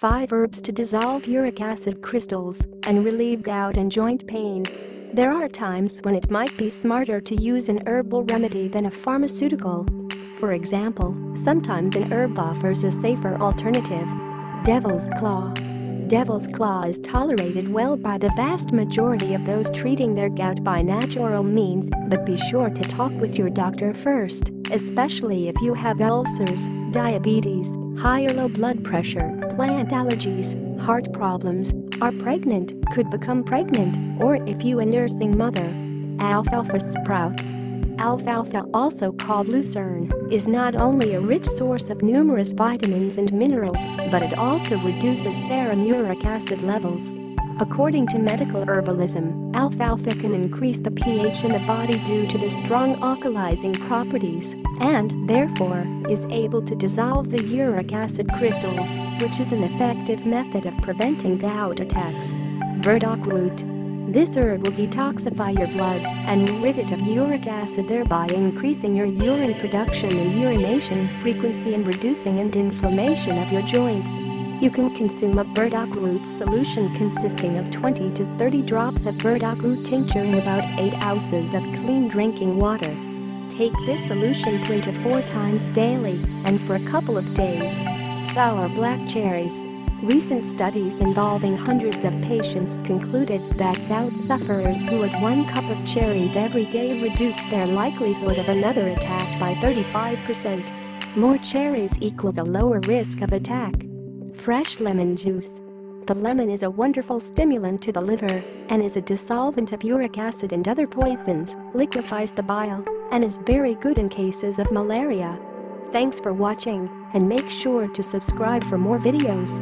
5 herbs to dissolve uric acid crystals and relieve gout and joint pain. There are times when it might be smarter to use an herbal remedy than a pharmaceutical. For example, sometimes an herb offers a safer alternative. Devil's Claw Devil's Claw is tolerated well by the vast majority of those treating their gout by natural means, but be sure to talk with your doctor first, especially if you have ulcers, diabetes, high or low blood pressure, plant allergies, heart problems, are pregnant, could become pregnant, or if you a nursing mother. Alfalfa sprouts Alfalfa, also called lucerne, is not only a rich source of numerous vitamins and minerals, but it also reduces serum uric acid levels. According to medical herbalism, alfalfa can increase the pH in the body due to the strong alkalizing properties and, therefore, is able to dissolve the uric acid crystals, which is an effective method of preventing gout attacks. Burdock root this herb will detoxify your blood and rid it of uric acid thereby increasing your urine production and urination frequency and reducing and inflammation of your joints. You can consume a burdock root solution consisting of 20 to 30 drops of burdock root tincture in about 8 ounces of clean drinking water. Take this solution 3 to 4 times daily and for a couple of days. Sour black cherries Recent studies involving hundreds of patients concluded that gout sufferers who ate one cup of cherries every day reduced their likelihood of another attack by 35%. More cherries equal the lower risk of attack. Fresh lemon juice. The lemon is a wonderful stimulant to the liver and is a dissolvent of uric acid and other poisons, liquefies the bile, and is very good in cases of malaria. Thanks for watching and make sure to subscribe for more videos.